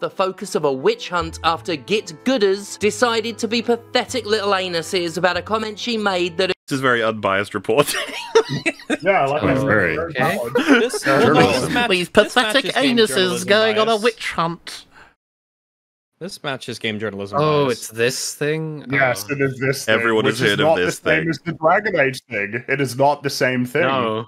the focus of a witch hunt after Git Gooders decided to be pathetic little anuses about a comment she made that This is very unbiased reporting. Yeah, like I Oh, said, very. very Okay. This, well, this match, These pathetic is anuses journalism going on a witch hunt. This matches game journalism. Oh, bias. it's this thing. Yes, Oh. it is this thing. Everyone which has heard is of not this the same thing. as the Dragon Age thing. It is not the same thing. No.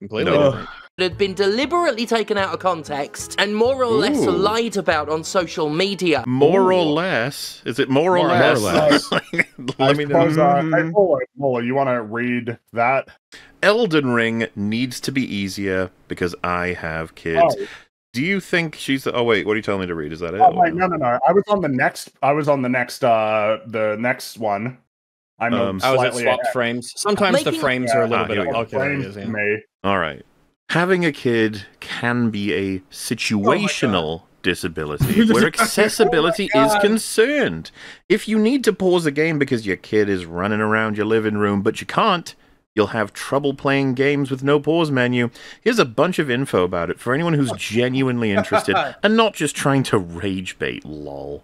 completely No. Different. had been deliberately taken out of context and more or less Ooh. lied about on social media. More or less. Is it more, More or or less? less. I Let me know. suppose, uh, hey, Mm. MauLer, MauLer, you want to read that? Elden Ring needs to be easier because I have kids. Oh, Do you think she's the? Oh wait, what are you telling me to read? Is that it? oh, wait, no, no, no. I was on the next. I was on the next. uh The next one. I'm Um, Oh, is slightly swapped ahead. frames? Sometimes the Making- frames are a little Ah, bit here okay. Frames is, to yeah. me. All right. Having a kid can be a situational disability where accessibility is concerned. If you need to pause a game because your kid is running around your living room, but you can't, you'll have trouble playing games with no pause menu. Here's a bunch of info about it for anyone who's genuinely interested and not just trying to rage bait, lol.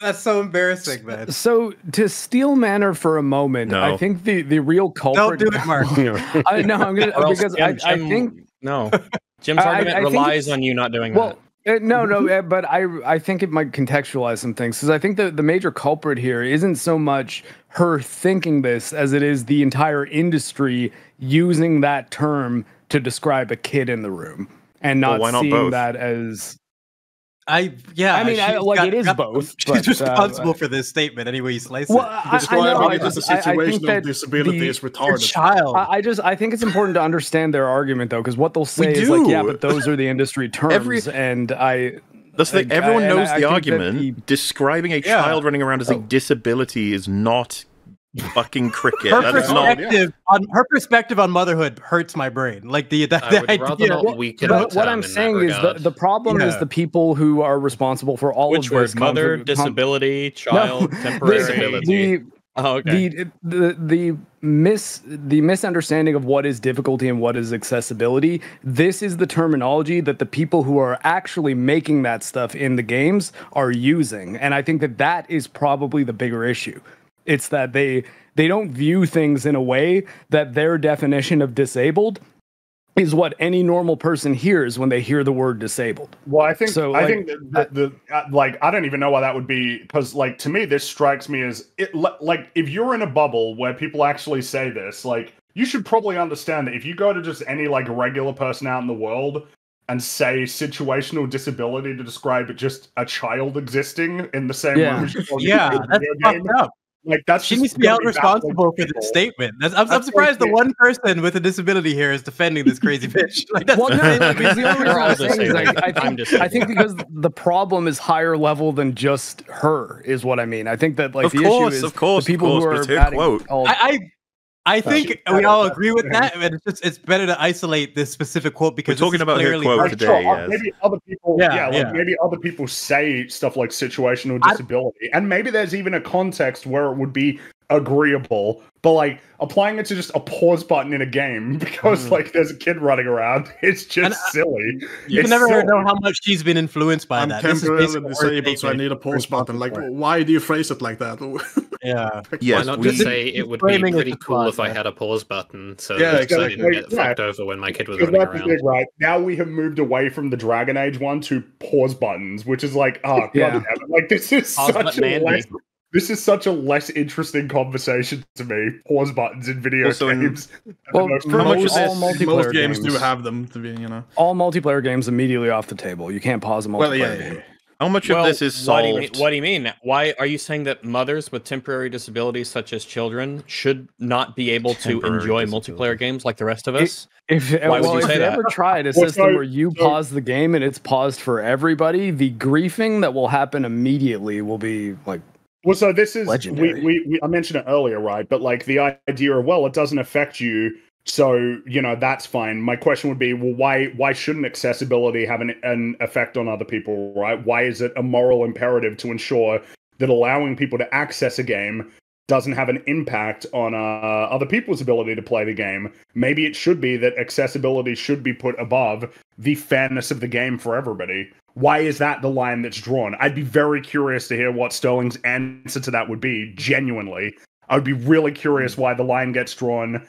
That's so embarrassing, man. So to steal manner for a moment, No. I think the the real Don't culprit. do it, Mark. I, no, I'm gonna because Jim- I, I think no. Jim's I- I- argument I think relies on you not doing well. that. uh, no, no, uh, but I I think it might contextualize some things because I think the the major culprit here isn't so much her thinking this as it is the entire industry using that term to describe a kid in the room and not why not seeing both? that as I yeah. I mean, I- she's like, it is both, She's but, uh, responsible for this statement, any way you slice well. it. I, I Describing know. I it as just a I, I think situational that disability the- is Your retarded. child. I, I just I think it's important to understand their argument though, because what they'll say is do. like, yeah, but those are the industry terms, Every- and I That's the Like, everyone I- knows I- I the think argument. the- Describing a Yeah. child running around as a Oh. disability is not fucking cricket. her That is not perspective on her perspective on motherhood hurts my brain. Like the, the, I the would rather idea. not But what I'm saying is the, the problem is the people who are responsible for all Which of word? this. come Mother, from- come- disability, child, No, temporary. disability. The, oh, okay. the the the mis the misunderstanding of what is difficulty and what is accessibility this is the terminology that the people who are actually making that stuff in the games are using and i think that that is probably the bigger issue it's that they they don't view things in a way that their definition of disabled is what any normal person hears when they hear the word disabled Well, I think So, I like, think that the, the uh, like I don't even know why that would be because like to me this strikes me as it like if you're in a bubble where people actually say this like you should probably understand that if you go to just any like regular person out in the world and say situational disability to describe just a child existing in the same Yeah. room as Yeah, you're playing a that's game, fucked up. Like that's She needs to be held responsible for this statement. That's, I'm, I'm That's surprised the one person with a disability here is defending this crazy bitch. Like that's Well, no, no, because the only reason I'm saying is like, I, think. I think because the problem is higher level than just her is what I mean. I think that like Of the course, issue is of course, the people of course, who are her adding quote. all- I, I I oh, think she- we all agree with that, and it's just it's better to isolate this specific quote because we're talking about her clearly quote today, sure, yes. Maybe other people, Yeah, yeah, like maybe other people say stuff like situational I- disability, and maybe there's even a context where it would be agreeable. But like applying it to just a pause button in a game because Mm. like there's a kid running around, it's just And I- silly. You It's can never silly. know how much she's been influenced by I'm that. This is temporarily basically her disabled, so I need a pause button. Like, Right. why do you phrase it like that? Yeah. Yes, Why not we, just say it would be pretty cool fun, if I had a pause button so Yeah, that I exactly. didn't get Yeah. fucked over when my kid was running that's the around. thing, right? Now we have moved away from the Dragon Age one to pause buttons, which is like, oh god, Yeah. damn like this is Pause such a Andy. less, this is such a less interesting conversation to me. Pause buttons in video Also, games. Well, most most, all multiplayer Most games, games do have them to be, you know. all multiplayer games immediately off the table. You can't pause a multiplayer Well, yeah, yeah, game. yeah. how much Well, of this is what do, you solved? mean, what do you mean? Why are you saying that mothers with temporary disabilities, such as children, should not be able to enjoy multiplayer games like the rest of us? If, Why would you if say you that? ever tried a Well, system so- where you so- pause the game and it's paused for everybody, the griefing that will happen immediately will be like Well, so this is we, we, we I mentioned it earlier, right? But like the idea of well, it doesn't affect you, so you know that's fine. My question would be, well, why why shouldn't accessibility have an, an effect on other people, right? Why is it a moral imperative to ensure that allowing people to access a game doesn't have an impact on uh, other people's ability to play the game. Maybe it should be that accessibility should be put above the fairness of the game for everybody. Why is that the line that's drawn? I'd be very curious to hear what Sterling's answer to that would be. Genuinely, I would be really curious why the line gets drawn.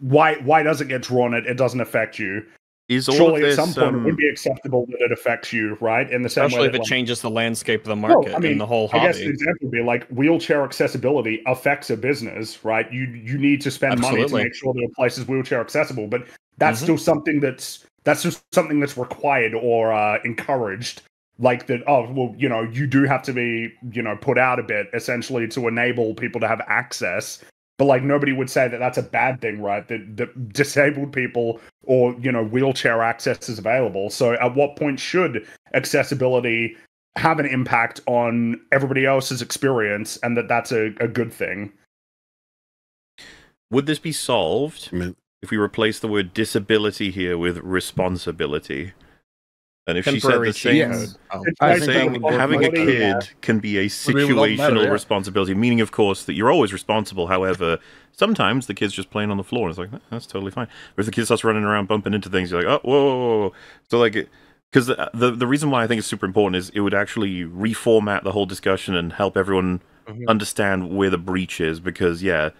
Why why does it get drawn? It it doesn't affect you. Is all Surely of at some point it um, would be acceptable that it affects you, right? In the same Especially way if that, it like- changes the landscape of the well, market I mean, and the whole hobby. I guess the example would be like wheelchair accessibility affects a business, right? You you need to spend money to make sure that a place is wheelchair accessible, but that's Mhm. still something that's that's just something that's required or uh, encouraged. Like that, oh well, you know, you do have to be, you know, put out a bit essentially to enable people to have access. But like nobody would say that that's a bad thing, right? That, that disabled people or you know wheelchair access is available. So at what point should accessibility have an impact on everybody else's experience and that that's a, a good thing. Would this be solved I mean, if we replace the word disability here with responsibility? And if she said the same, Yes. Oh. I It's saying that would work having a much better. kid can be a Would be a better, situational yeah. responsibility, meaning, of course, that you're always responsible. However, sometimes the kid's just playing on the floor, and it's like "Eh, that's totally fine. Or if the kid starts running around, bumping into things, you're like, oh, whoa, whoa, whoa, whoa. So like, because the, the the reason why I think it's super important is it would actually reformat the whole discussion and help everyone Mhm. understand where the breach is. Because yeah,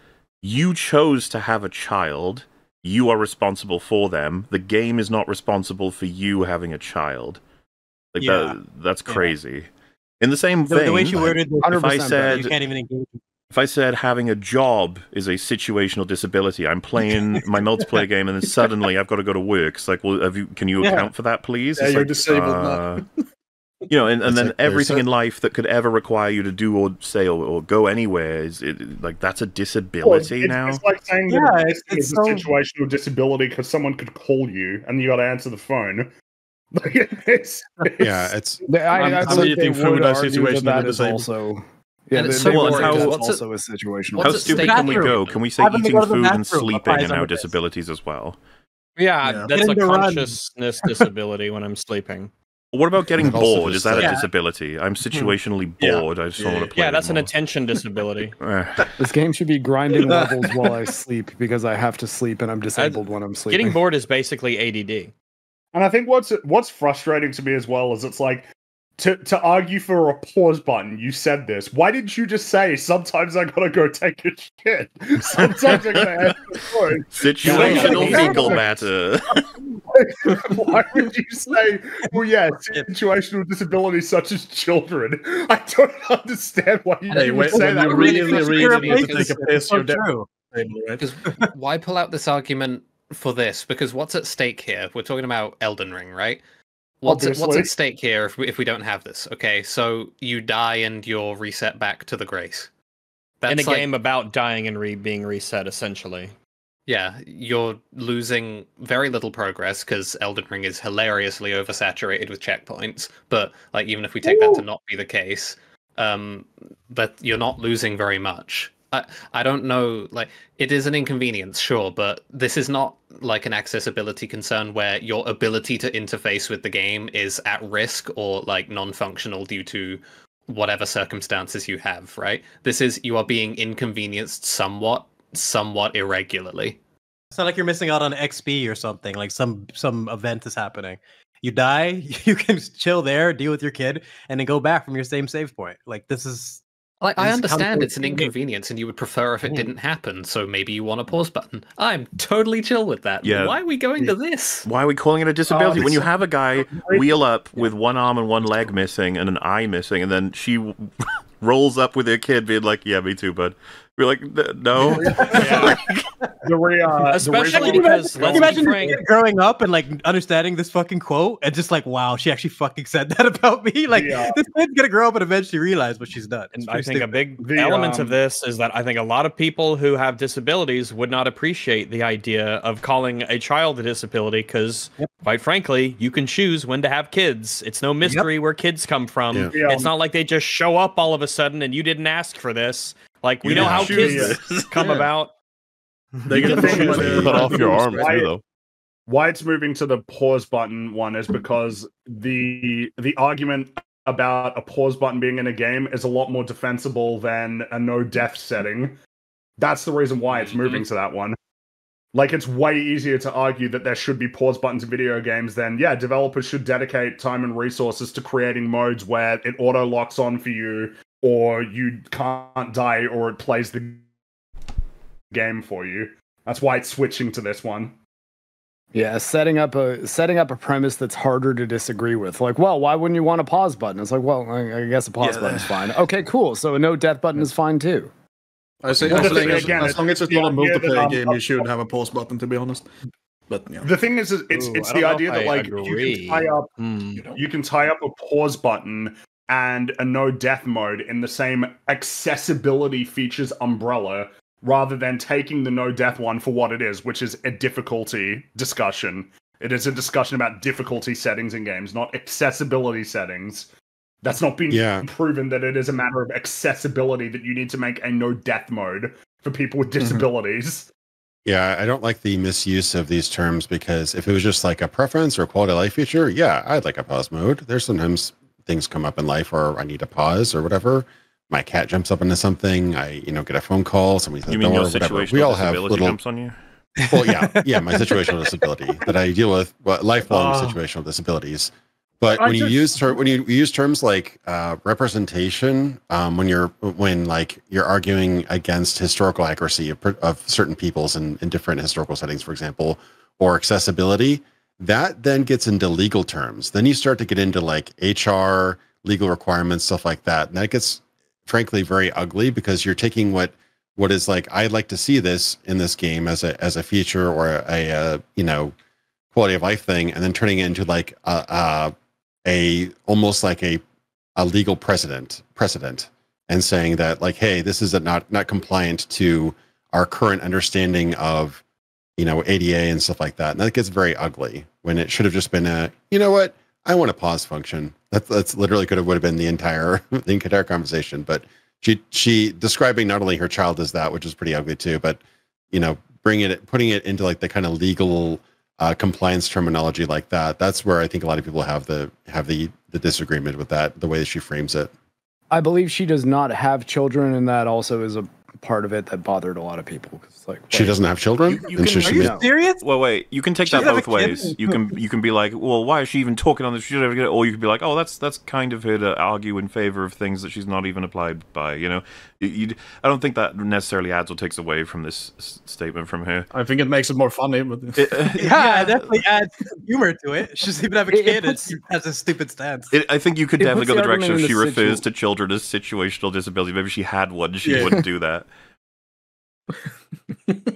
you chose to have a child. You are responsible for them. The game is not responsible for you having a child. Like Yeah. that, that's Yeah. crazy. In the same The, vein, the way she worded it, if I 100% said you can't even engage. if I said having a job is a situational disability, I'm playing my multiplayer game and then suddenly I've got to go to work. It's like, well, have you, can you Yeah. account for that, please? Yeah, It's you're like, disabled uh, You know, and, and It's then like everything a- in life that could ever require you to do or say or, or go anywhere is it, like that's a disability it's, now. it's like saying Yeah, that it's- it's, it's a so- situational disability because someone could call you and you got to answer the phone. Like, it's, yeah, it's- it's I, I, I'm- I I'm believe they eating food would as argue situational that that is disabled. also. Yeah, And they, it's so would boring, argue what's also a situational. How stupid can we go? Can we say Having eating go to the food and sleeping applies are now under this. disabilities as well? Yeah, Yeah. that's a Getting run. consciousness disability when I'm sleeping. What about getting bored? Is that a Yeah. disability? I'm situationally Yeah. bored. I just don't Yeah, want to play. Yeah, that's an attention disability. Eh. This game should be grinding levels while I sleep because I have to sleep and I'm disabled when I'm sleeping. Getting bored is basically ADD. and I think what's what's frustrating to me as well is it's like to to argue for a pause button. You said this. Why didn't you just say sometimes I gotta go take a shit? Sometimes I gotta answer the. Situational Yeah. fecal matter. Why would you say, well, yeah, situational disabilities such as children? I don't understand why you, Hey, you would say that. you really really, frustrating really need to because take a piss, so you're dead. Because why pull out this argument for this? Because what's at stake here? We're talking about Elden Ring, right? What's at, what's at stake here if we, if we don't have this? Okay, so you die and you're reset back to the grace. That's In a like- game about dying and re- being reset, essentially. Yeah, you're losing very little progress because Elden Ring is hilariously oversaturated with checkpoints. But like, even if we take that to not be the case, um, but you're not losing very much. I I don't know. Like, it is an inconvenience, sure, but this is not like an accessibility concern where your ability to interface with the game is at risk or like non-functional due to whatever circumstances you have. Right? This is you are being inconvenienced somewhat somewhat irregularly. It's not like you're missing out on XP or something. Like some some event is happening. You die, you can chill there, deal with your kid, and then go back from your same save point. Like this is Like I This comes understand it's an inconvenience and you would prefer if it didn't happen, so maybe you want a pause button. I'm totally chill with that. Yeah. Why are we going to this? Why are we calling it a disability? Oh, when you have a guy wheel up with one arm and one leg missing and an eye missing, and then she rolls up with her kid being like, "Yeah, me too, bud." We're like, "N- "No." The re, uh, Especially the re- because, Can you imagine your frank, kid growing up and like understanding this fucking quote and just like, wow, she actually fucking said that about me. Like Yeah. this kid's gonna grow up and eventually realize what she's done. It's And I pretty think a big The, element um, of this is that I think a lot of people who have disabilities would not appreciate the idea of calling a child a disability because, Yep. quite frankly, you can choose when to have kids. It's no mystery where kids come from. Yeah. Yeah. It's not like they just show up all of a sudden and you didn't ask for this. Like we You know didn't how choose kids come Yeah. about. They get The to thing is, uh, cut off your arm why- too, though. why it's moving to the pause button one is because the the argument about a pause button being in a game is a lot more defensible than a no death setting That's the reason why it's moving to that one. Like it's way easier to argue that there should be pause buttons in video games than yeah, developers should dedicate time and resources to creating modes where it auto locks on for you or you can't die or it plays the game for you. That's why it's switching to this one. Yeah, setting up a setting up a premise that's harder to disagree with. Like, well, why wouldn't you want a pause button? It's like, well, I, I guess a pause Yeah, button is fine. Okay, cool. So a no death button is fine too. I say Well, as, long thing as, again as is long as it's the not a idea that, multiplayer game, you shouldn't have a pause button. To be honest, but yeah. The thing is, is it's Ooh, it's the idea that I like you can tie up Hmm. you can tie up a pause button and a no death mode in the same accessibility features umbrella rather than taking the no death one for what it is, which is a difficulty discussion. It is a discussion about difficulty settings in games, not accessibility settings. That's not been Yeah. proven that it is a matter of accessibility that you need to make a no death mode for people with mm-hmm. disabilities. Yeah, I don't like the misuse of these terms because if it was just like a preference or a quality of life feature, yeah, I'd like a pause mode. There's sometimes things come up in life or I need to pause or whatever. My cat jumps up into something. I, you know, get a phone call. Somebody's at the door. whatever. We all have little. jumps on you? Well, yeah, yeah, my situational disability that I deal with, well, lifelong Ah. situational disabilities. But I when you use ter- when you use terms like uh, representation, um, when you're when like you're arguing against historical accuracy of, of certain peoples in, in different historical settings, for example, or accessibility, that then gets into legal terms. Then you start to get into like HR, legal requirements, stuff like that, and that gets frankly very ugly because you're taking what what is like I'd like to see this in this game as a as a feature or a, a, you know quality of life thing, and then turning it into like a a, a almost like a a legal precedent precedent, and saying that like hey this is not not compliant to our current understanding of you know ADA and stuff like that, and that gets very ugly when it should have just been a you know what I want a pause function. That's that's literally could have would have been the entire the entire conversation, but she she describing not only her child as that, which is pretty ugly too, but you know, bringing it putting it into like the kind of legal uh, compliance terminology like that. That's where I think a lot of people have the have the the disagreement with that, the way that she frames it. I believe she does not have children, and that also is a part of it that bothered a lot of people. 'cause, like, She doesn't have children, You- you and can- so Are you made- serious? Well, wait. You can take She that both ways. You can you can be like, well, why is she even talking on this? She should ever get it. Or you could be like, oh, that's that's kind of her to argue in favor of things that she's not even applied by. You know, you, you, I don't think that necessarily adds or takes away from this s- statement from her. I think it makes it more funny. But It- uh, Yeah, it definitely adds humor to it. She doesn't even have a It- it kid. puts- It has a stupid stance. It, I think you could It definitely go the the direction if she in refers situ- to children as situational disability. Maybe she had one, she Yeah. wouldn't do that.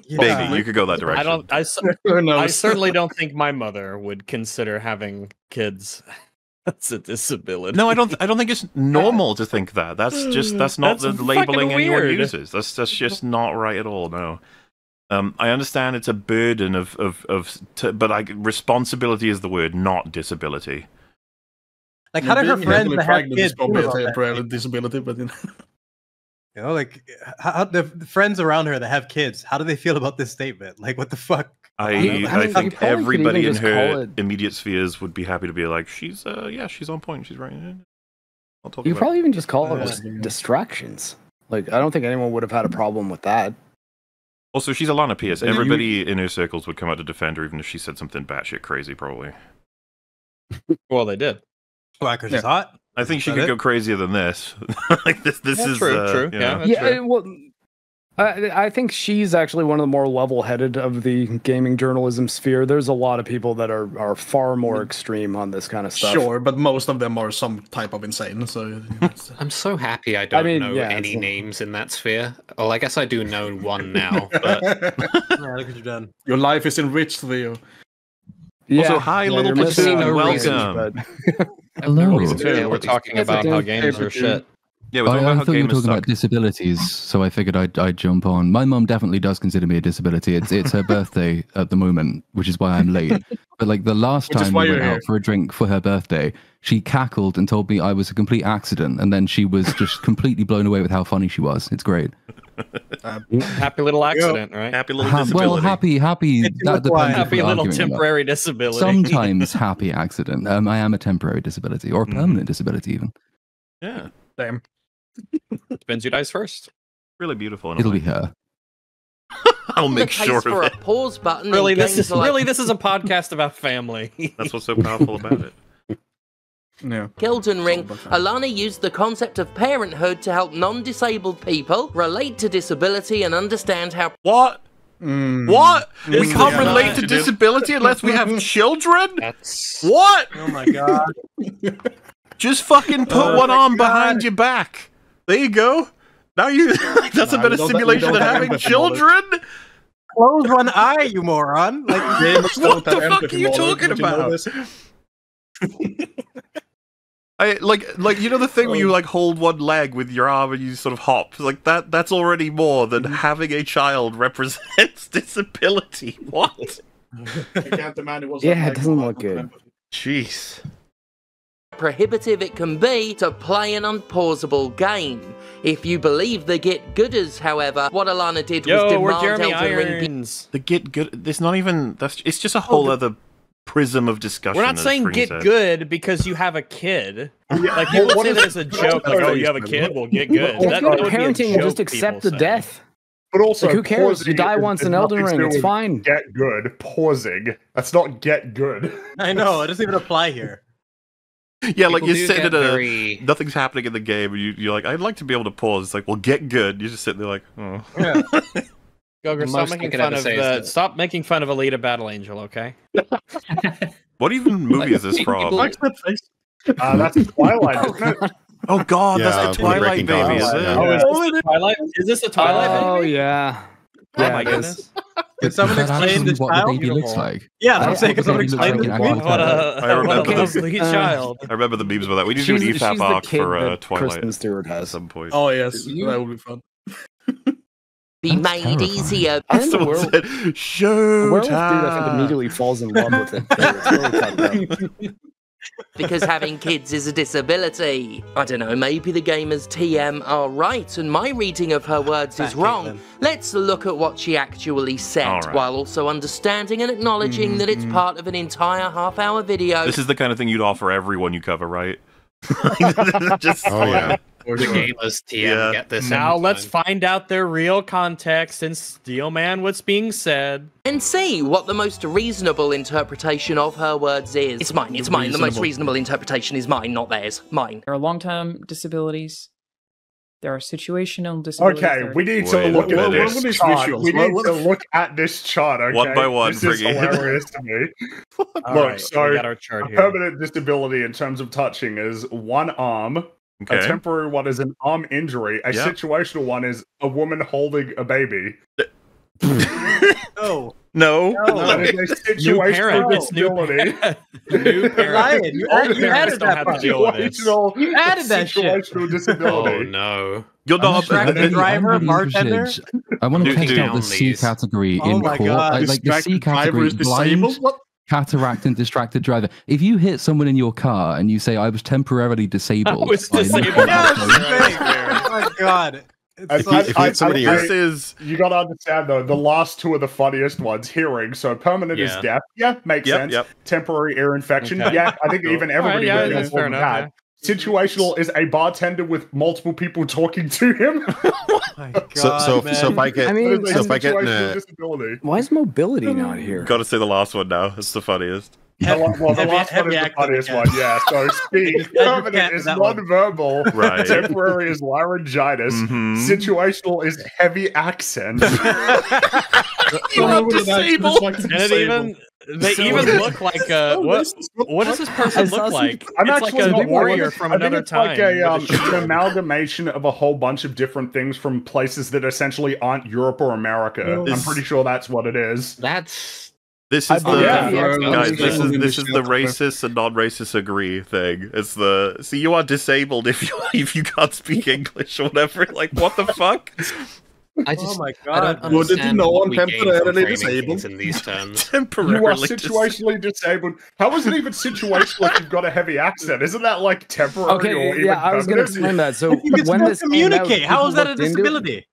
Yeah. Maybe you could go that direction. I don't. I, s- Who I certainly don't think my mother would consider having kids as a disability. No, I don't. I don't think it's normal to think that. That's just that's not That's the labeling fucking anyone weird. uses. That's that's just not right at all. No. Um, I understand it's a burden of of of, t- but like responsibility is the word, not disability. Like, how did her Being friends heavily that have kids probably a about temporary disability, but you know. You know, like how, how the, the friends around her that have kids, how do they feel about this statement? Like, what the fuck? I I mean, I mean, I you think everybody in her it- immediate spheres would be happy to be like, she's uh yeah, she's on point. She's right. I'll talk You about. probably even just call it Yeah. distractions. Like, I don't think anyone would have had a problem with that. Also, she's Alanah Pearce. And you- Everybody in her circles would come out to defend her, even if she said something batshit crazy. Probably. Well, they did. Why? Because Yeah. she's hot. I think she could that go crazier than this. like this, this Yeah, is true, uh, true. Yeah, that's yeah, true. uh, well, I, I think she's actually one of the more level-headed of the gaming journalism sphere. There's a lot of people that are are far more extreme on this kind of stuff. Sure, but most of them are some type of insane. So I'm so happy I don't mean, know yeah, any it's- names in that sphere. Well, I guess I do know one now, but Yeah, look what you've done. your life is enriched, Theo. Also, hi, little you're platoon, out welcome. reasons, but- Hello. reason to Yeah, deal we're talking about how games are shit. Yeah, we're I, talking I about how thought you were talking suck. about disabilities, so I figured I'd, I'd jump on. My mom definitely does consider me a disability. It's it's her birthday at the moment, which is why I'm late. But like the last Which time why we you're went out for a drink for her birthday, she cackled and told me I was a complete accident, and then she was just completely blown away with how funny she was. It's great. Happy little accident, right? Happy little Ha- disability. well, happy, happy. That depends Happy little arguing about- temporary disability. Sometimes happy accident. Um, I am a temporary disability or a Mhm. permanent disability even. Yeah, Damn. Depends who dies first. really beautiful. In It'll way. be her. I'll make case sure for of a it. pause button. Really, this is like really this is a podcast about family. That's what's so powerful about it. Yeah. Elden Ring, Alanah used the concept of parenthood to help non-disabled people relate to disability and understand how What? Mm. What? We can't is relate not- to disability unless we have children? That's What? Oh my god. Just fucking put Oh one my arm God. behind your back. There you go. Now you that's a better we don't- we simulation than having empathy models. children. Close one eye, you moron. Like what the fuck are you models, talking don't you know about? I like like you know the thing where you like hold one leg with your arm and you sort of hop like that. That's already more than Mm-hmm. having a child represents disability. What? You can't demand it was Yeah, it doesn't look good. Jeez. Prohibitive it can be to play an unpausable game. If you believe the Get Gooders, however, what Alanah did was Yo, we're demand Jeremy Elden Ring be Irons. The get good. There's not even. That's. It's just a oh, whole other prism of discussion. We're not saying get said. good because you have a kid. Like people what say is- that as a joke, like, "Oh, you have a kid, well, get good." If That, you're that would be a parenting, joke just accept the say. death. But also, Like, who cares? You die is- once in Elden Ring. It's fine. Get good. Pausing. That's not get good. I know, it doesn't even apply here. Yeah, like you do sit get in a. very- Nothing's happening in the game, and you, you're like, I'd like to be able to pause. It's like, well, get good. You just sit there like, oh. Gogre, The stop making fun of say the. Stop making fun of Alita Battle Angel, okay? What even movie Like, is this from? Like that face. Uh, that's Twilight, isn't it? Oh God, Yeah, that's the Twilight Dawn, baby, is yeah. it? Oh, is this Twilight? Is this a Twilight Oh baby? yeah. Oh Yeah, my goodness! Can someone explain this what child? the baby looks like? Yeah, I- I'm saying, can someone explain it's this? like movie? an What a, I what a remember. lovely Uh, child. I remember the memes about that. We need to do an she's EFAP arc for uh, Twilight Kristen Stewart at has. some point. Oh yes, You- that would be fun. be That's made terrifying. easier. I think the Someone werewolf, said, "Show werewolf dude, I think, immediately falls in love with it. It's really fucked up. Because having kids is a disability. I don't know, maybe the gamers TM are right and my reading of her words is wrong. Caitlin. Let's look at what she actually said All right. while also understanding and acknowledging that it's part of an entire half hour video. This is the kind of thing you'd offer everyone you cover, right? Just Oh yeah. For the sure. gamers TM Yeah. get this. Now let's time. find out their real context and steel man what's being said. and see what the most reasonable interpretation of her words is. It's mine, it's mine. The most Reasonable. reasonable interpretation is mine, not theirs. Mine. There are long-term disabilities. There are situational disabilities. Okay, we need to Wait, look look at at this this. chart. We need what to look at this chart, okay? One by one, This is hilarious to me. Look, right, so we got our chart A here. permanent disability in terms of touching is one arm. A temporary one is an arm injury. A Yeah. situational one is a woman holding a baby. Oh, No, That is a New parent. It's new disability. parent. new parent. Ryan, you, add, you added that part. to deal with this. Situational, You added that shit. situational Oh no! you're I'm not. actually- Distracted I'm driver, I'm bartender? I want to Looking test out the C these. category Oh in my court. God. Like, like the C category, is blind, disabled. What? Cataract, and distracted driver. If you hit someone in your car and you say, "I was temporarily disabled," was disabled. Yes, having great. Oh my god. It's I- If you, so- if you hit somebody, I- This is. You gotta understand though, the last two are the funniest ones. Hearing, so permanent is Yeah. deaf. Yeah, makes Yep, sense. yep. Temporary ear infection. Okay. Yeah, I think even everybody Alright, yeah, would that's know fair more than enough, that. Situational is a bartender with multiple people talking to him. my so God, so man. so if I get I mean, so if I get in a disability. Why is mobility not here? Got to say the last one now. It's the funniest. The, well, the Heavy- last one is the funniest one, yeah. So speak, Heavy permanent is that one. non-verbal, Right. temporary is laryngitis, Mhm. situational is heavy accent. You are Someone with an accent is disabled. And it even they So- even look like a what? What does this person look like? I'm it's actually like a warrior from I think another it's time. Like a, um, it's an amalgamation of a whole bunch of different things from places that essentially aren't Europe or America. I'm pretty sure that's what it is. That's This is the yeah. Guys, guys. This is this is the racist and non-racist agree thing. It's the see you are disabled if you if you can't speak English or whatever. Like what the fuck? I oh just oh my I god. don't Well, did you understand know what I'm we gain from temporarily disabled? in these terms. You are Temporarily dis- situationally disabled. How is it even situational if you've got a heavy accent? Isn't that like temporary or Okay, even yeah, I was going to explain that. So You can when this came out, communicate. How people is that a looked into it. disability?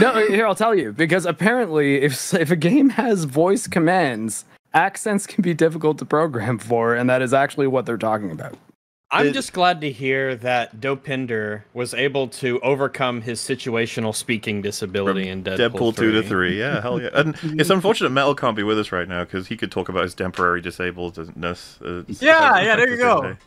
no, uh, here I'll tell you because apparently, if if a game has voice commands, accents can be difficult to program for, and that is actually what they're talking about. I'm just glad to hear that Dopinder was able to overcome his situational speaking disability in Deadpool, Deadpool 2 to 3. Yeah, hell yeah. And it's unfortunate Metal can't be with us right now because he could talk about his temporary disabledness. Uh, Yeah, yeah, there you go. someday.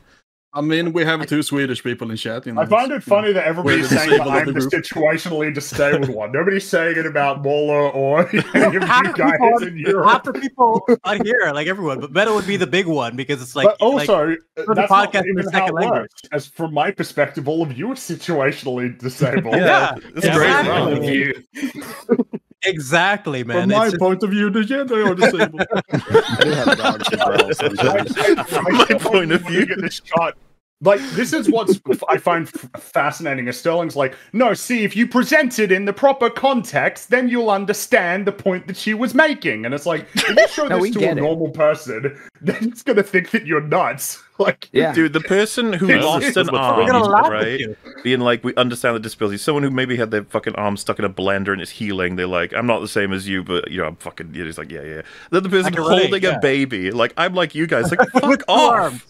I mean, we have two Swedish people in chat. You know, I find it funny that everybody's saying that I'm the the group. situationally disabled one. Nobody's saying it about MauLer or any of half you the guys people, in Europe. half the people on here, like everyone, but Meta would be the big one because it's like. but also, like, uh, for the that's not podcast in even the how second language. works. As from my perspective, all of you are situationally disabled. Yeah, that's Yeah, great. exactly. Ron. you. exactly, man. From my It's just- point of view, the yeah, they are disabled. I have dogs as well. From my point of view. Get this shot. Like this is what I find f- fascinating. Is Sterling's like, no, see, if you present it in the proper context, then you'll understand the point that she was making. And it's like, if you show No, this to a it. normal person, then it's gonna think that you're nuts. Like, Yeah. Dude, the person who This lost an arm, We're gonna laugh at right? Being like, we understand the disability. Someone who maybe had their fucking arm stuck in a blender and it's healing. They're like, I'm not the same as you, but you know, I'm fucking. You it's like, yeah, yeah. Then the person can relate, holding yeah. a baby, like, I'm like you guys, like, With fuck two off.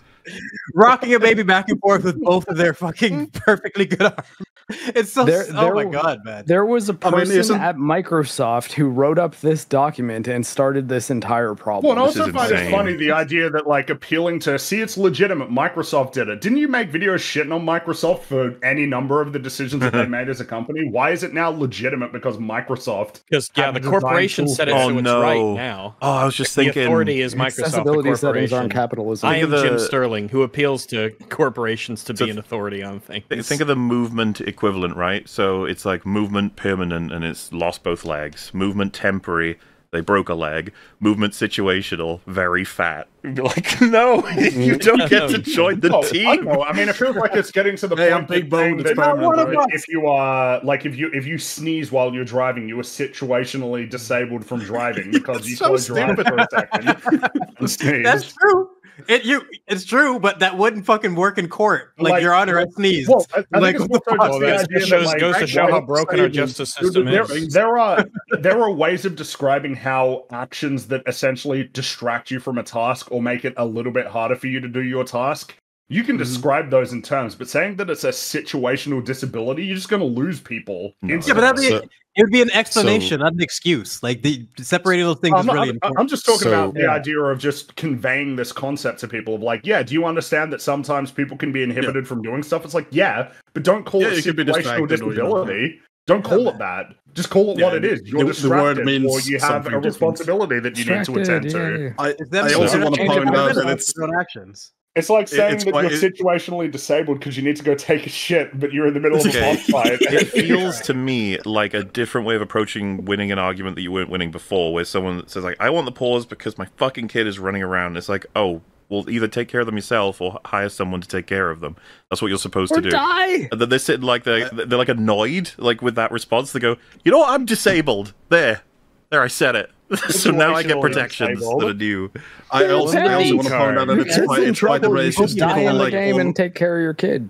Rocking a baby back and forth with both of their fucking perfectly good arms. It's so. There- oh my god, man. There was a person isn't- at Microsoft who wrote up this document and started this entire problem. well, and also is find it funny the idea that like appealing to see it's legitimate. Microsoft did it. Didn't you make videos shitting on Microsoft for any number of the decisions that they made as a company? Why is it now legitimate because Microsoft? Because yeah, the corporation tool set it Oh, so it's no. right now. Oh, I was just the thinking. authority is Microsoft. The Accessibility settings corporation. aren't capitalism. I Think am of Jim Sterling, who appeals to corporations to So be an authority on things. Think of the movement equivalent, right? So it's like movement permanent and it's lost both legs. Movement temporary, they broke a leg. Movement situational, very fat. You'd be like, no, you don't get to join the Oh, I team. know. I mean, it feels like it's getting to the Hey, point I'm big that saying boned, it's that permanent, right? if you are like if you if you sneeze while you're driving, you are situationally disabled from driving because you so close your eyes stupid. for a second and sneeze. That's true. It you it's true, but that wouldn't fucking work in court. Like, Like- Your Honor, I sneezed. Well, I, I Like, think what it's the more fuck? so Well, the that idea that, shows, like, goes to show how broken our justice system there, is. there are there are ways of describing how actions that essentially distract you from a task or make it a little bit harder for you to do your task. You can Mhm. describe those in terms, but saying that it's a situational disability, you're just going to lose people. No. yeah, but that'd be So- it would be an explanation, not an excuse. Like the separating those things I'm, is not- really I'm- important. I'm just talking So- about the Yeah. idea of just conveying this concept to people of like, yeah, do you understand that sometimes people can be inhibited from doing stuff? It's like, yeah, but don't call Yeah, it you could situational distracted or, you know. disability. Don't call it that. Just call it what it is. You're the- the word means or you have something a different. responsibility that you need to attend to. I, It's them I saying also want to point out that it's own actions. It's like saying it's that quite- you're situationally disabled because you need to go take a shit, but you're in the middle of a Okay. boss fight. It feels to me like a different way of approaching winning an argument that you weren't winning before, where someone says like, "I want the pause because my fucking kid is running around." It's like, oh, well, either take care of them yourself or hire someone to take care of them. That's what you're supposed to do. die. And then they're sitting like uh, they're they're like annoyed, like with that response. They go, "You know what? I'm disabled." There, there, I said it. So now I get Situationally protections disabled. that are due. I also, I also want to point out that it's It's quite, in it's quite trouble. You racist die call in the like game and take care of your kid.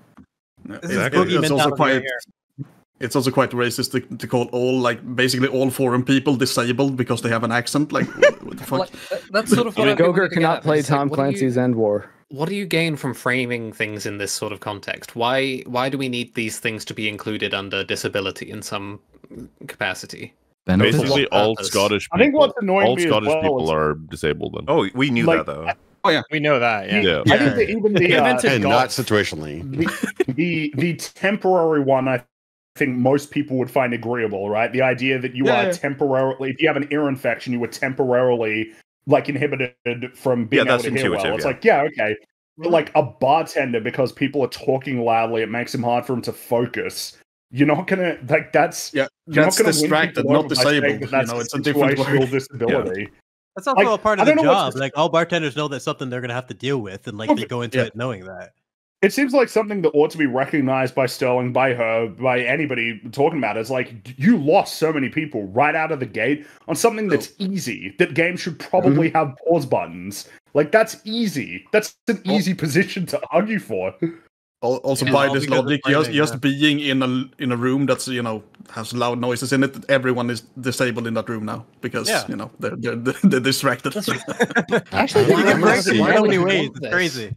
Exactly. It's also quite it's also quite racist to, to call all like basically all foreign people disabled because they have an accent. Like what, what the fuck? Like, that's sort of what I've been Goger cannot play it's like, Tom you- Clancy's EndWar. What do you gain from framing things in this sort of context? Why why do we need these things to be included under disability in some capacity? Benefits. Basically, all purpose? Scottish I think people, what's annoying all me as Scottish well people is- are disabled. Then. Oh, we knew Like- that though. Oh yeah, we know that. Yeah. yeah. I think that even the, uh, invented and golf. not situationally. the, the the temporary one I think most people would find agreeable, right? The idea that you Yeah, are yeah. temporarily if you have an ear infection, you were temporarily like inhibited from being Yeah, able that's to hear well. It's yeah. like, yeah, okay. But like a bartender, because people are talking loudly, it makes him hard for him to focus. You're not gonna like that's Yeah, you're that's not gonna win distracted, not over disabled. that that's you know, it's a different situational word. disability. That's also Like, a part of the don't know what's job. Like all bartenders know that's something they're gonna have to deal with, and like Well, they go into yeah. it knowing that. it seems like something that ought to be recognized by Sterling, by her, by anybody talking about it. It's like you lost so many people right out of the gate on something that's oh. easy. That games should probably mm-hmm. have pause buttons. Like that's easy. That's an easy position to argue for. Al- Also, Yeah, by this logic, just just yeah. being in a in a room that's you know has loud noises in it, everyone is disabled in that room now because Yeah. you know they're they're, they're distracted. Actually, Why You can am break I it saying so that? many ways. It's crazy.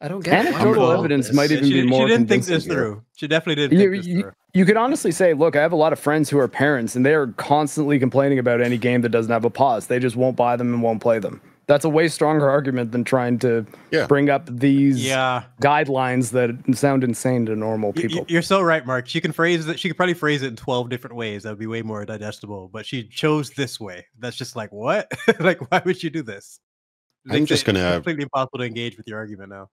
I don't get why Anecdotal we evidence this. might even she, be she more. didn't think this convincing here. through. She definitely didn't You, think this you, through. you could honestly say, look, I have a lot of friends who are parents, and they are constantly complaining about any game that doesn't have a pause. They just won't buy them and won't play them. That's a way stronger argument than trying to Yeah. bring up these Yeah, guidelines that sound insane to normal Y- y- people. You're so right, Mark. She can phrase it. She could probably phrase it in twelve different ways. That would be way more digestible. But she chose this way. That's just like what? like why would you do this? It I'm just gonna- completely impossible to engage with your argument now.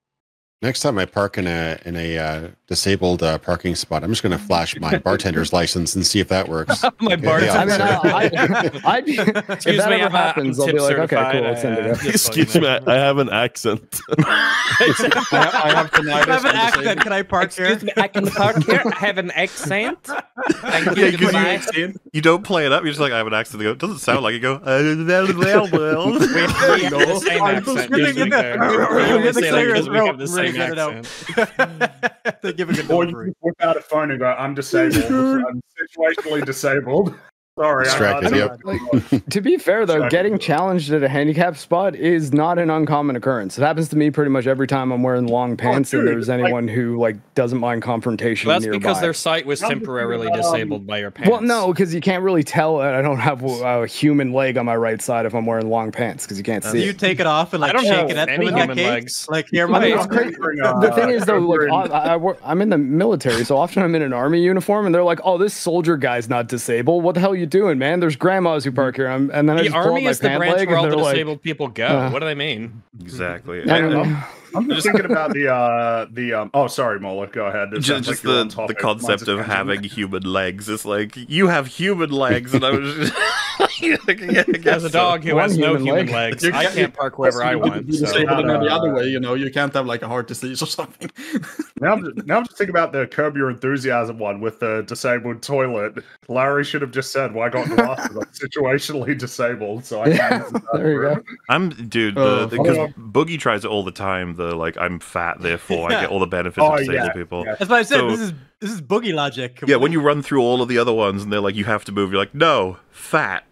Next time I park in a in a uh, disabled uh, parking spot, I'm just going to flash my bartender's license and see if that works. My Okay, bartender. I mean, yeah. I, I, I'd be, if Excuse that me, ever I'm, uh, happens, I'm I'll be like, okay, cool, it's I, in uh, to go. just so you Excuse me. I have an accent. I, I have I have an accent. Can I park here? Excuse me, I can park here. I have an accent. Thank you. Yeah, 'cause you- goodbye. You don't play it up. You're just like, I have an accent. They go, It doesn't sound like you go. "Uh, well, well, well." We, we have the same accent. gonna just to get be the- clear. we're We gonna only get the say that clear because we have the We're gonna same get it out. they give a good Or delivery. you out a phone and go, I'm disabled. I'm situationally disabled. Sorry. Distracted, I, I, yep. Like, to be fair though, Sorry. getting challenged at a handicap spot is not an uncommon occurrence. It happens to me pretty much every time I'm wearing long pants and dude, there's like- anyone who like doesn't mind confrontation Well, that's nearby. because their sight was temporarily um, disabled by your pants. well, no, because you can't really tell that I don't have a, a human leg on my right side if I'm wearing long pants because you can't So see you it. take it off and like I don't shake have it at them any human case? legs. Like here, I my I'm it's crazy. picturing, the thing is though, like, I, I, I'm in the military, so often I'm in an army uniform, and they're like, "Oh, this soldier guy's not disabled. What the hell are you doing, man? There's grandmas who park here." I'm, and then I The just pull up army my is the branch leg, where all the they're like, disabled people go. uh, what do they mean? exactly. I don't know. I'm just thinking about the uh the um. Oh, sorry, MauLer. Go ahead. It just, just like the, the concept of having human legs. It's like you have human legs, and I was just like, yeah, I guess As a dog who has no human human leg. legs, I can't- can't park wherever Yes, I you want. Be So. disabled in any Uh, other way, you know. You can't have like a heart disease or something. Now, I'm just, now I'm just thinking about the Curb Your Enthusiasm one with the disabled toilet. Larry should have just said, "Well, I got glasses. I'm situationally disabled, so I Yeah, can't." use there you go. I'm dude Oh, because fuck. Boogie tries it all the time. The like I'm fat, therefore I get all the benefits Oh, of disabled yeah, people. yeah. That's why I said So- this is this is boogie logic. Yeah, when you run through all of the other ones and they're like, you have to move, you're like, no, fat.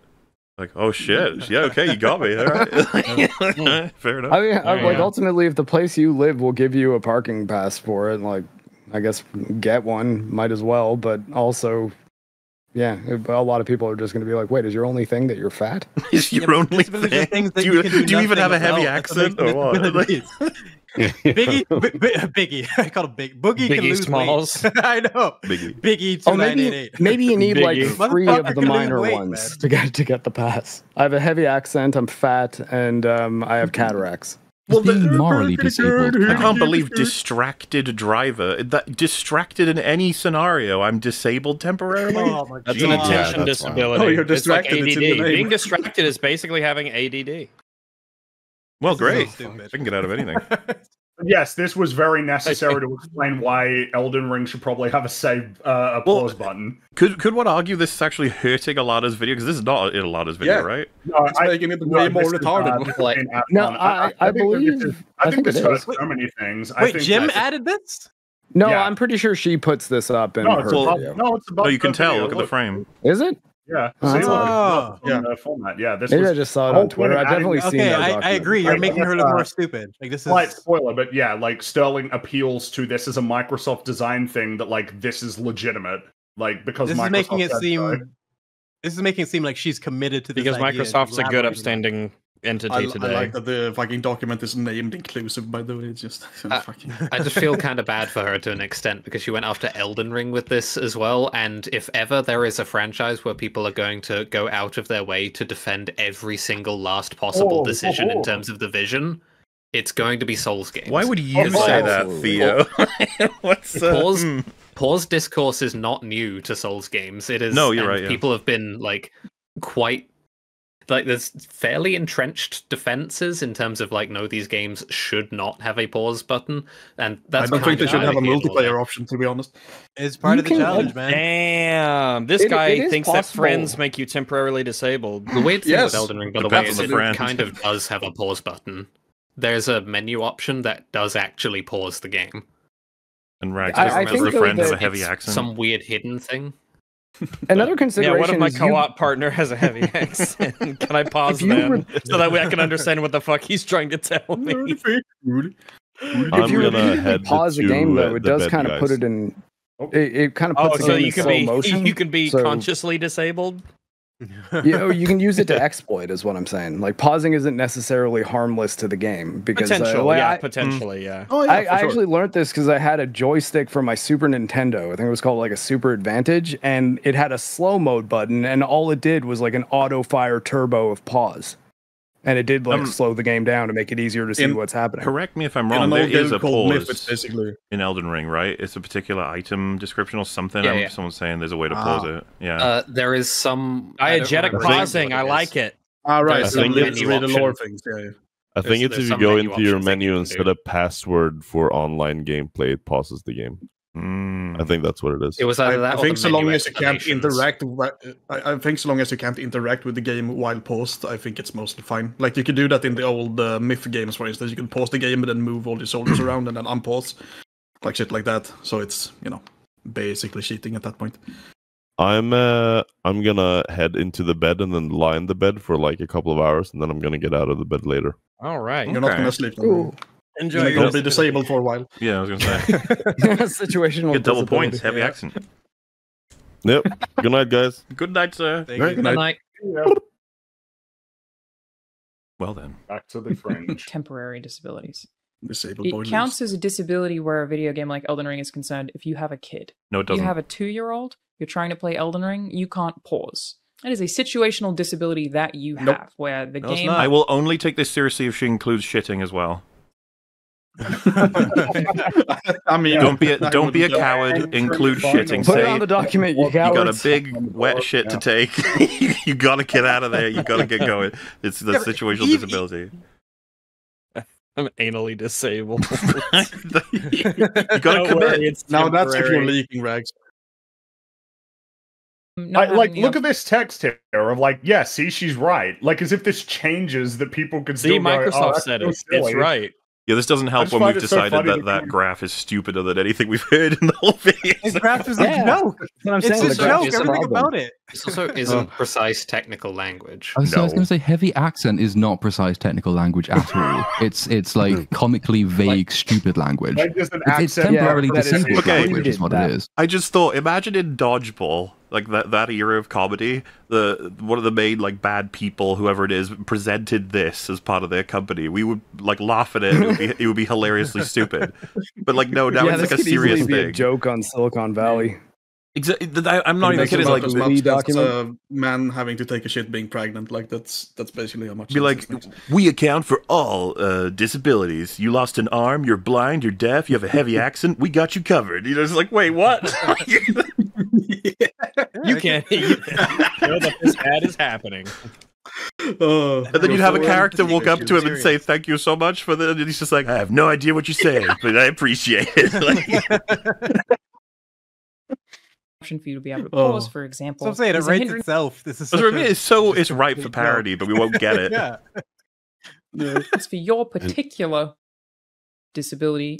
Like, oh shit. Yeah, okay, you got me. All right. Fair enough. I mean, I- like yeah. ultimately, if the place you live will give you a parking pass for it, like I guess get one, might as well. But also, yeah, a lot of people are just going to be like, "Wait, is your only thing that you're fat?" Is your but only disabilities thing? that do you you, do do you even have a heavy about. That's what accent or what? Like, disabilities. Biggie, B- B- Biggie, I call him Big Boogie. can lose Smalls. weight. I know. Biggie. Biggie Oh, two nine eight maybe maybe you need like three of the minor weight, ones man. to get to get the pass. I have a heavy accent. I'm fat, and um, I have cataracts. Well, being morally disabled. I can't believe distracted driver. That distracted in any scenario. I'm disabled temporarily. Oh my That's God. an Yeah, attention that's fine. disability. Oh, you're It's like distracted, it's in ADD. the name. Being distracted is basically having ADD. Well, This is so great. I can get out of anything. Yes, this was very necessary to explain why Elden Ring should probably have a save uh, applause button. Could could one argue this is actually hurting Alanah's video? Because this is not in Alanah's video, Yeah. right? No, It's making it way more this is, retarded. uh, Like- No, I- I think that believe- is- I I think think this it hurts so many things. I Wait, think Jim added this? No, Yeah. I'm pretty sure she puts this up in No, her it's video. no, it's above Oh, you can tell. video. Look at the frame. Is it? Yeah, Oh, see, that's look, odd. the format. Yeah, this Maybe was I just saw it on Twitter. I've of adding- definitely seen Okay, that I, I agree. You're Like, making her uh, look more stupid. Like this is slight spoiler, but yeah, like Sterling appeals to this as a Microsoft design thing that like this is legitimate, like because this Microsoft is making it seem. so. This is making it seem like she's committed to this Because idea Microsoft's a good, collaborating on it. upstanding entity I, I today. like that the fucking document is named inclusive. By the way, it's just it's Uh, fucking. I just feel kind of bad for her to an extent because she went after Elden Ring with this as well. And if ever there is a franchise where people are going to go out of their way to defend every single last possible Oh, decision oh, oh. in terms of the vision, it's going to be Souls games. Why would you Oh, say that, absolutely. Theo? What's uh, Pause. hmm. Pause discourse is not new to Souls games. It is. No, you're and right, yeah. People have been like quite like there's fairly entrenched defenses in terms of like no, these games should not have a pause button, and I that's don't think they should have a multiplayer option. To be honest, It's part You of the can- challenge, man. Damn, this It- guy it is thinks that friends make you temporarily disabled. The weird thing Yes. with Elden Ring, by the way, Depends is on it the kind of does have a pause button. There's a menu option that does actually pause the game. And Rags, I- just I remember think a friend though has a heavy accent. some weird hidden thing. Another consideration. Yeah, consideration what if my co-op partner has a heavy accent? Can I pause If you them re- so that way I can understand what the fuck he's trying to tell me? I'm if you gonna head pause the game though, it does kind of put it in. It, it kind of Oh, puts so it in you can slow be motion. you can be so- consciously disabled. you know, you can use it to exploit, is what I'm saying. Like pausing isn't necessarily harmless to the game because uh, Potential, like, yeah, I- potentially, yeah. Oh, yeah, I, for I sure. actually learned this because I had a joystick for my Super Nintendo. I think it was called like a Super Advantage, and it had a slow mode button, and all it did was like an auto fire turbo of pause, and it did like Um, slow the game down to make it easier to see in- what's happening. Correct me if I'm wrong. an There old is game a called Myth, pause basically in Elden Ring, right? It's a particular item description or something. Yeah, yeah. Someone's saying there's a way to Ah. pause it. Yeah. Uh, there is some I don't Diegetic pausing, I like it. All right, So some let's menu read the lore option. things. Yeah, yeah. I think There's- it's there's if you go into your options that you menu and set a password for online gameplay, it pauses the game. Mm. I think that's what it is. It was either I, that I or think the so long as you can't interact, I, I think so long as you can't interact with the game while paused, I think it's mostly fine. Like you could do that in the old uh, Myth games, for instance. You can pause the game and then move all your soldiers around and then unpause, like shit like that. So it's you know basically cheating at that point. I'm uh I'm gonna head into the bed and then lie in the bed for like a couple of hours, and then I'm gonna get out of the bed later. All right. You're not gonna sleep. Ooh. Enjoy You're gonna be disabled for a while. Yeah, I was gonna say. Situational Get double disability. points. Heavy Yeah. accent. Yep. Good night, guys. Good night, sir. Thank Right, you. good Good night. night. Well then. Back to the fringe. Temporary disabilities. Disabled It boy counts as a disability where a video game like Elden Ring is concerned if you have a kid. No, it you doesn't. You have a two year old, you're trying to play Elden Ring, you can't pause. That is a situational disability that you have, Nope. where the No, game. I will only take this seriously if she includes shitting as well. I mean, Don't be a, I don't be a coward. Include shitting. Put it Say on the document, you you got a big wet shit to take. you gotta get out of there. You gotta get going. It's the Yeah, situational even- disability. I'm anally disabled. you gotta Don't commit. worry, Now that's if you're leaking rags. I, like, look op- at this text here of like, yeah, see, she's right. Like, as if this changes that people could See, still go, oh, Microsoft said so it. It's right. Yeah, this doesn't help when we've it so decided that that that graph is stupider than anything we've heard in the whole video. His graph is a Yeah. joke. That's what I'm It's saying. a joke. Everything problem. about it. This also isn't precise technical language. I was, I was going to say heavy accent is not precise technical language at all. It's it's like mm-hmm. comically vague, stupid language. Like, just an It's, it's temporarily that is disabled Okay. language, is what That- it is. I just thought, imagine in Dodgeball, like that that era of comedy, the one of the main like bad people, whoever it is, presented this as part of their company. We would like laugh at it. It would be, it would be hilariously stupid. But like, no, now yeah, it's like a could easily serious be a thing. joke on Silicon Valley. Exactly. I'm not even makes kidding. it Like, look as much as a man having to take a shit being pregnant. Like that's that's basically how much. be like, we account for all uh, disabilities. You lost an arm, you're blind, you're deaf, you have a heavy accent. We got you covered. You know, it's like, wait, what? You can't. You know that this ad is happening. Oh, And then you'd have a character walk up to him and say, "Thank you so much for the." And he's just like, "I have no idea what you say, but I appreciate it." Like, option for you to be able to Oh. pause, for example. So I'm saying it There's a writes hindrance- itself. This is that's such I mean. a- It's so it's a ripe for parody, joke. but we won't get it. yeah. for your particular disability.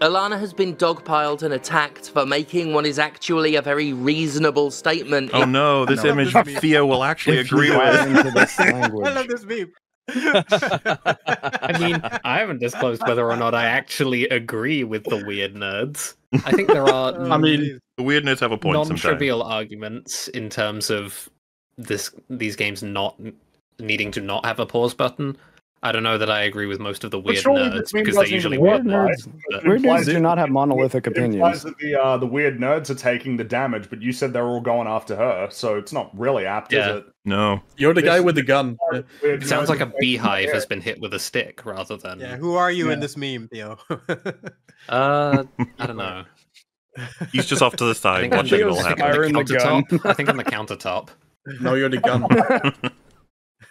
Alanah has been dogpiled and attacked for making what is actually a very reasonable statement. Oh no, this image This. Theo will actually If agree with. into this I love this meme. I mean, I haven't disclosed whether or not I actually agree with the weird nerds. I think there are oh, I mean, The weird nerds have a point sometimes. non-trivial arguments in terms of this these games not needing to not have a pause button. I don't know that I agree with most of the weird nerds because they doesn't usually even would. work, nerds- but- Weird nerds implies do it- not have monolithic It implies opinions. that the uh, the weird nerds are taking the damage, but you said they're all going after her, so it's not really apt, Yeah. is it? No, you're the This guy with the gun. It sounds like a beehive has been hit with a stick rather than. Yeah, who are you in this meme, Theo? Uh, I don't know. he's just off to the side watching it the- all happen. I'm Fire in the gun. I think I'm the countertop. No, you're the gun.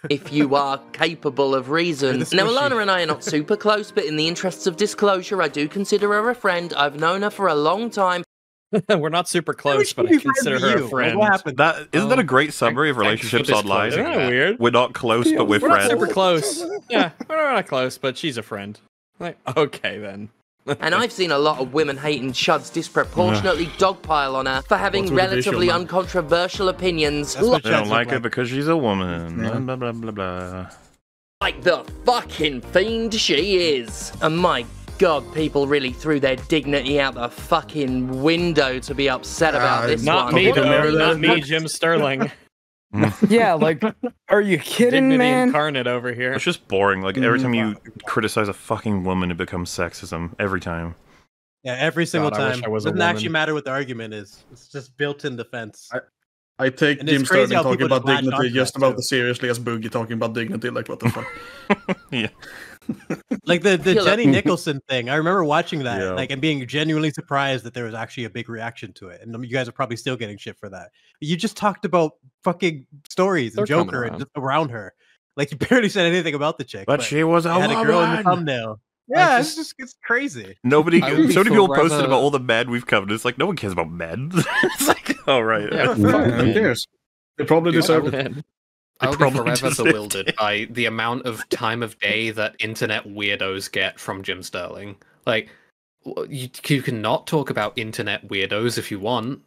If you are capable of reason. Now. Alanah and I are not super close, but in the interests of disclosure, I do consider her a friend. I've known her for a long time. We're not super close, but I consider her you? a friend. what happened? That isn't that a Oh, great summary of thank you for relationships online? disclosing Isn't that weird? We're not close, but we're We're not friends. super close. Yeah, we're not close, but she's a friend. Like, okay then. And I've seen a lot of women hating chuds disproportionately dogpile on her for having What's with the relatively visual, man? uncontroversial opinions. That's what They don't like her because she's a woman. Yeah. Blah blah blah blah. like the fucking fiend she is. And my God, people really threw their dignity out the fucking window to be upset about Ah, this Not one. me, Don't though. Not me, Jim Sterling. Mm-hmm. yeah, like, are you kidding, Dignity man? incarnate over here. It's just boring. Like every time you mm-hmm. criticize a fucking woman, it becomes sexism. Every time. Yeah, every single God, I wish time. I was a Doesn't actually matter what the argument is. It's just built-in defense. I take And it's Jim crazy Sterling how talking people about just latch dignity onto just about too. as seriously as Boogie talking about dignity. Like, what the fuck? yeah. Like the, the Jenny Nicholson thing. I remember watching that, Yeah. like, and being genuinely surprised that there was actually a big reaction to it. And um, you guys are probably still getting shit for that. You just talked about fucking stories and They're coming Joker and around. just around her. Like, you barely said anything about the chick. But she was a you had a girl in the thumbnail. thumbnell. Yeah, it's just it's crazy. Nobody, I would so many people posted about all the men we've covered. It's like no one cares about men. it's like, all right. Yeah, Who cares? They probably deserve it. I'll be forever deserved bewildered by the amount of time of day that internet weirdos get from Jim Sterling. Like, you, you can not talk about internet weirdos if you want.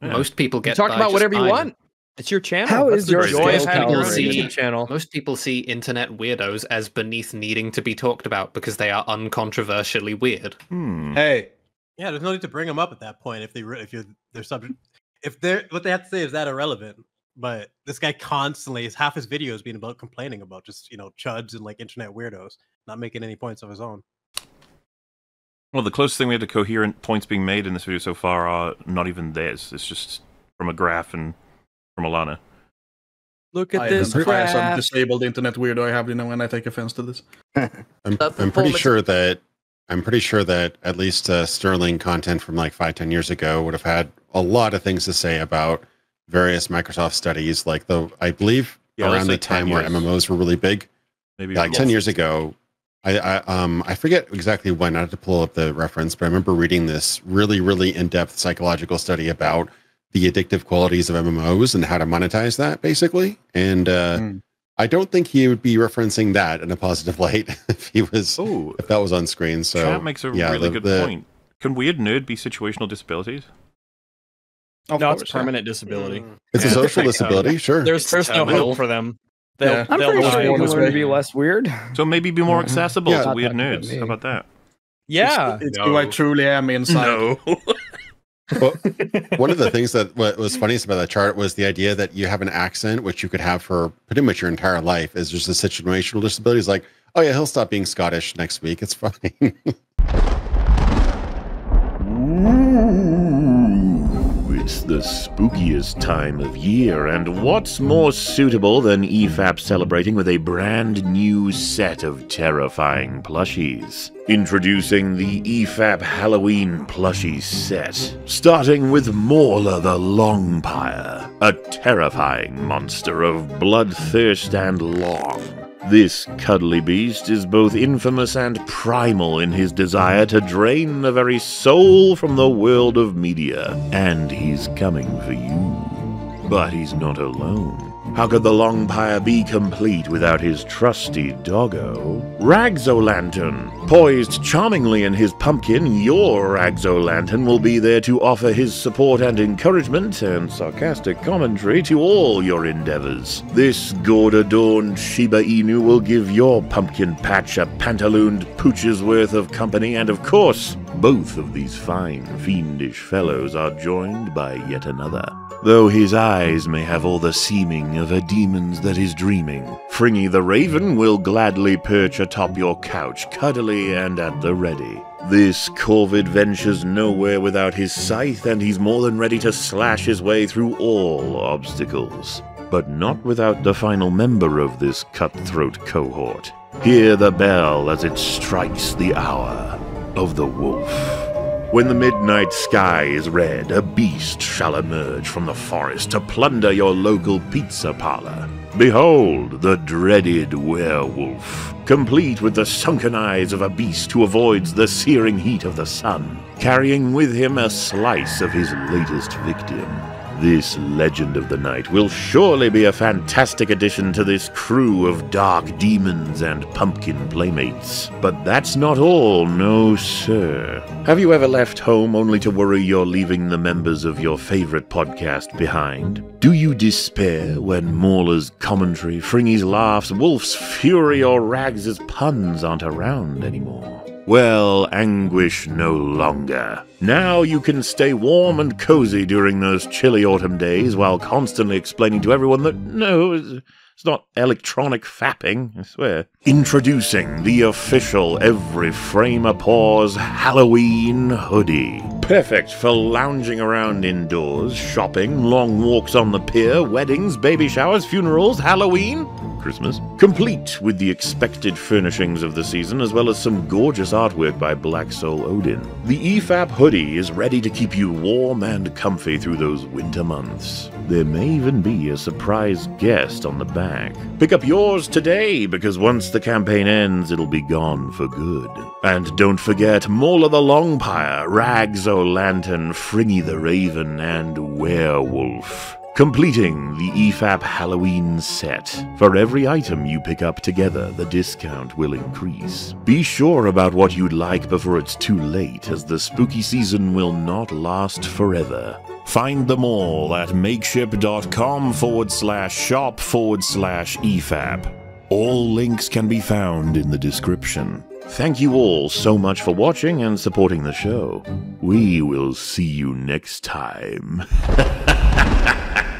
Yeah. Most people You get talk by about just whatever you want. It's your channel. How That's is your joy of having your own channel? Most people see internet weirdos as beneath needing to be talked about because they are uncontroversially weird. Hmm. Hey, Yeah, there's no need to bring them up at that point if they re- if you're their subject if they're what they have to say is that irrelevant. But this guy constantly is half his videos being about complaining about just you know chuds and like internet weirdos, not making any points of his own. Well, the closest thing we had to coherent points being made in this video so far are not even theirs. It's just from a graph and from Alanah. Look at I this emphasize on crap. disabled internet weirdo I have, you know, when I take offense to this. I'm, I'm pretty sure that I'm pretty sure that at least uh, Sterling content from like five ten years ago would have had a lot of things to say about various Microsoft studies. Like the I believe Yeah, around say the 10 time where. MMOs were really big, Maybe like ten years ago. I, I um I forget exactly when. I have to pull up the reference, but I remember reading this really really in depth psychological study about the addictive qualities of MMOs and how to monetize that basically. And uh, Mm. I don't think he would be referencing that in a positive light if he was Oh, if that was on screen. So that makes a yeah, really the- good the- point. Can weird nerd be situational disabilities? Of No, course, it's yeah. permanent disability. Mm. It's a social disability, sure. There's It's there's no hope for them. They'll, Yeah. I'm they'll pretty sure you on can learn to be less weird. So maybe be more accessible Yeah. to weird talking nerds. How about that? Yeah. It's No. who I truly am inside. No. Well, one of the things that wa- was funniest about that chart was the idea that you have an accent, which you could have for pretty much your entire life, is just a situational disability. It's like, oh yeah, he'll stop being Scottish next week. It's fine. It's the spookiest time of year, and what's more suitable than EFAP celebrating with a brand new set of terrifying plushies? Introducing the EFAP Halloween plushie set, starting with MauLer the Longpire, a terrifying monster of bloodthirst and long. This cuddly beast is both infamous and primal in his desire to drain the very soul from the world of media, and he's coming for you. But he's not alone. How could the Longpire be complete without his trusty doggo? Rags O'Lantern! Poised charmingly in his pumpkin, your Rags O'Lantern will be there to offer his support and encouragement and sarcastic commentary to all your endeavors. This gourd-adorned Shiba Inu will give your pumpkin patch a pantalooned pooch's worth of company, and of course, both of these fine, fiendish fellows are joined by yet another. Though his eyes may have all the seeming of a demon's that is dreaming, Fringy the Raven will gladly perch atop your couch, cuddly and at the ready. This corvid ventures nowhere without his scythe, and he's more than ready to slash his way through all obstacles. But not without the final member of this cutthroat cohort. Hear the bell as it strikes the hour of the wolf. When the midnight sky is red, a beast shall emerge from the forest to plunder your local pizza parlor. Behold, the dreaded werewolf, complete with the sunken eyes of a beast who avoids the searing heat of the sun, carrying with him a slice of his latest victim. This legend of the night will surely be a fantastic addition to this crew of dark demons and pumpkin playmates. But that's not all, no sir. Have you ever left home only to worry you're leaving the members of your favorite podcast behind? Do you despair when MauLer's commentary, Fringy's laughs, Wolf's fury, or Rags's puns aren't around anymore? Well, anguish no longer. Now you can stay warm and cozy during those chilly autumn days while constantly explaining to everyone that no, it's not electronic fapping, I swear. Introducing the official Every Frame a Pause Halloween hoodie. Perfect for lounging around indoors, shopping, long walks on the pier, weddings, baby showers, funerals, Halloween, Christmas. Complete with the expected furnishings of the season, as well as some gorgeous artwork by Black Soul Odin. The EFAP hoodie is ready to keep you warm and comfy through those winter months. There may even be a surprise guest on the back. Pick up yours today, because once the campaign ends, it'll be gone for good. And don't forget MauLer the Longpire, Rags O'Lantern, Fringy the Raven, and Werewolf. Completing the EFAP Halloween set. For every item you pick up together, the discount will increase. Be sure about what you'd like before it's too late, as the spooky season will not last forever. Find them all at makeship.com forward slash shop forward slash EFAP. All links can be found in the description. Thank you all so much for watching and supporting the show. We will see you next time.